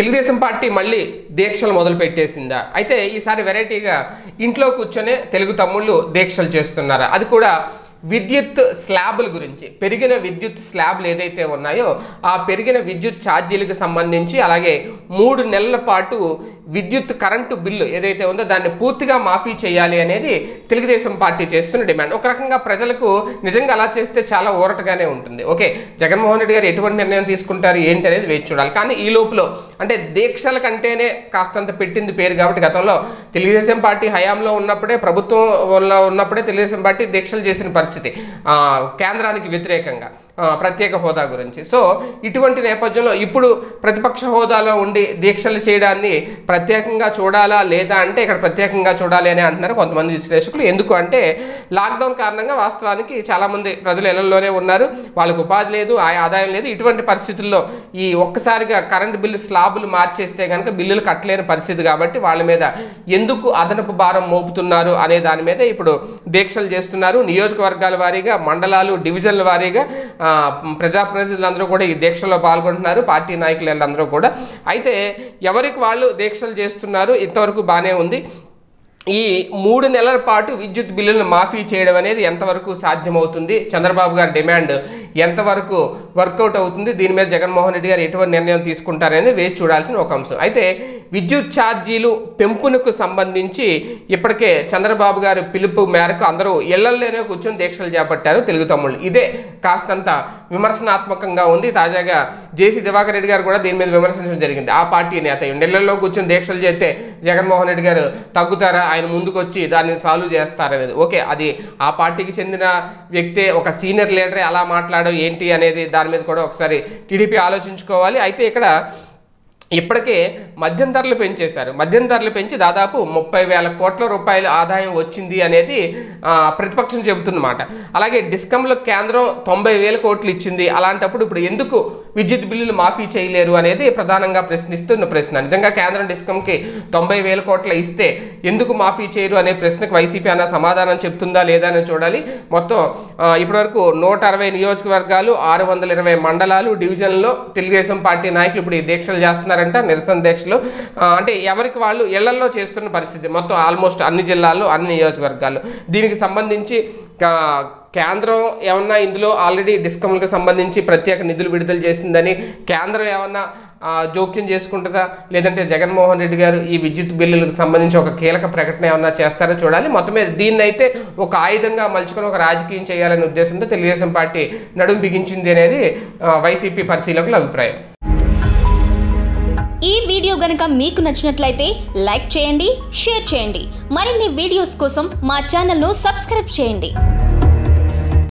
Telugu Desam party మళ్ళీ దీక్షలు మొదలుపెట్టేసిందా? అయితే ఈసారి వెరైటీగా ఇంట్లో కూర్చొనే తెలుగు తమ్ముళ్ళు దీక్షలు చేస్తున్నారు. అది కూడా విద్యుత్ స్లాబుల గురించి. పెరిగిన విద్యుత్ స్లాబ్లు ఏదైతే ఉన్నాయో ఆ పెరిగిన విద్యుత్ ఛార్జీలకు సంబంధించి అలాగే మూడు నెలల పాటు విద్యుత్ కరెంటు బిల్లు ఏదైతే ఉందో దాన్ని పూర్తిగా మాఫీ చేయాలి అనేది తెలుగుదేశం పార్టీ చేస్తున్న డిమాండ్. ఒక రకంగా ప్రజలకు నిజంగా అలా చేస్తే చాలా ఊరటగానే ఉంటుంది. ఓకే జగన్మోహన్ రెడ్డి గారు ఎటువంటి నిర్ణయం తీసుకుంటారు ఏంటి అనేది వేచి చూడాలి. కానీ ఈ లోపల అంటే దీక్షల కంటేనే కాస్తంత పెట్టింది పేరు కాబట్టి గతంలో తెలుగుదేశం పార్టీ హయాంలో ఉన్నప్పుడే ప్రభుత్వంలో ఉన్నప్పుడే తెలుగుదేశం పార్టీ దీక్షలు చేసిన పరిస్థితి కేంద్రానికి వ్యతిరేకంగా ప్రత్యేక హోదా గురించి. సో ఇటువంటి నేపథ్యంలో ఇప్పుడు ప్రతిపక్ష హోదాలో ఉండి దీక్షలు చేయడాన్ని ప్రత్యేకంగా చూడాలా లేదా అంటే ఇక్కడ ప్రత్యేకంగా చూడాలి అని అంటున్నారు కొంతమంది విశ్లేషకులు. ఎందుకు అంటే లాక్డౌన్ కారణంగా వాస్తవానికి చాలామంది ప్రజలు ఇళ్ళలోనే ఉన్నారు వాళ్ళకు ఉపాధి లేదు ఆ ఆదాయం లేదు. ఇటువంటి పరిస్థితుల్లో ఈ ఒక్కసారిగా కరెంట్ బిల్లు స్లాబులు మార్చేస్తే కనుక బిల్లులు కట్టలేని పరిస్థితి కాబట్టి వాళ్ళ మీద ఎందుకు అదనపు భారం మోపుతున్నారు అనే దాని మీద ఇప్పుడు దీక్షలు చేస్తున్నారు. నియోజకవర్గాల వారీగా మండలాలు డివిజన్ల వారీగా ప్రజాప్రతినిధులందరూ కూడా ఈ దీక్షలో పాల్గొంటున్నారు. పార్టీ నాయకులు కూడా. అయితే ఎవరికి వాళ్ళు దీక్షలు చేస్తున్నారు? ఇంతవరకు బాగానే ఉంది. ఈ మూడు నెలల పాటు విద్యుత్ బిల్లులను మాఫీ చేయడం అనేది ఎంతవరకు సాధ్యమవుతుంది? చంద్రబాబు గారి డిమాండ్ ఎంతవరకు వర్కౌట్ అవుతుంది? దీని మీద జగన్మోహన్ రెడ్డి గారు ఎటువంటి నిర్ణయం తీసుకుంటారనేది వేచి చూడాల్సిన ఒక అంశం. అయితే విద్యుత్ ఛార్జీలు పెంపునకు సంబంధించి ఇప్పటికే చంద్రబాబు గారు పిలుపు మేరకు అందరూ ఇళ్ళలోనే కూర్చొని దీక్షలు చేపట్టారు తెలుగు తమ్ముళ్ళు. ఇదే కాస్తంత విమర్శనాత్మకంగా ఉంది. తాజాగా జేసీ దివాకర్ రెడ్డి గారు కూడా దీని మీద విమర్శించడం జరిగింది. ఆ పార్టీ నేత ఇళ్ళలో కూర్చొని దీక్షలు చేస్తే జగన్మోహన్ రెడ్డి గారు తగ్గుతారా? ఆయన ముందుకు వచ్చి దాన్ని సాల్వ్ చేస్తారనేది. ఓకే అది ఆ పార్టీకి చెందిన వ్యక్తే ఒక సీనియర్ లీడరే అలా మాట్లాడడం ఏంటి అనేది దాని మీద కూడా ఒకసారి టీడీపీ ఆలోచించుకోవాలి. అయితే ఇక్కడ ఇప్పటికే మద్యం ధరలు పెంచేశారు. మద్యం ధరలు పెంచి దాదాపు ముప్పై వేల కోట్ల రూపాయల ఆదాయం వచ్చింది అనేది ప్రతిపక్షం చెబుతున్నమాట. అలాగే డిస్కంలో కేంద్రం తొంభై వేల కోట్లు ఇచ్చింది. అలాంటప్పుడు ఇప్పుడు ఎందుకు విద్యుత్ బిల్లులు మాఫీ చేయలేరు అనేది ప్రధానంగా ప్రశ్నిస్తున్న ప్రశ్న. నిజంగా కేంద్రం డిస్కంకి తొంభై వేల కోట్ల ఇస్తే ఎందుకు మాఫీ చేయరు అనే ప్రశ్నకు వైసీపీ అన్న సమాధానం చెప్తుందా లేదా అని చూడాలి. మొత్తం ఇప్పటివరకు నూట అరవై నియోజకవర్గాలు ఆరు వందల ఇరవై మండలాలు డివిజన్లో తెలుగుదేశం పార్టీ నాయకులు ఇప్పుడు ఈ దీక్షలు చేస్తున్నారంట నిరసన దీక్షలు. అంటే ఎవరికి వాళ్ళు ఇళ్ళల్లో చేస్తున్న పరిస్థితి. మొత్తం ఆల్మోస్ట్ అన్ని జిల్లాల్లో అన్ని నియోజకవర్గాల్లో. దీనికి సంబంధించి కేంద్రం ఏమన్నా ఇందులో ఆల్రెడీ డిస్కమ్లకు సంబంధించి ప్రత్యేక నిధులు విడుదల చేసిందని కేంద్రం ఏమన్నా జోక్యం చేసుకుంటుందా? లేదంటే జగన్మోహన్ రెడ్డి గారు ఈ విద్యుత్ బిల్లులకు సంబంధించి ఒక కీలక ప్రకటన ఏమన్నా చేస్తారో చూడాలి? మొత్తం మీద దీన్ని అయితే ఒక ఆయుధంగా మలుచుకొని ఒక రాజకీయం చేయాలనే ఉద్దేశంతో తెలుగుదేశం పార్టీ నడుం బిగించింది అనేది వైసీపీ పరిశీలకుల అభిప్రాయం. ఈ వీడియో గనక మీకు నచ్చినట్లయితే లైక్ చేయండి షేర్ చేయండి. మరిన్ని వీడియోస్ కోసం మా ఛానల్ను సబ్స్క్రైబ్ చేయండి.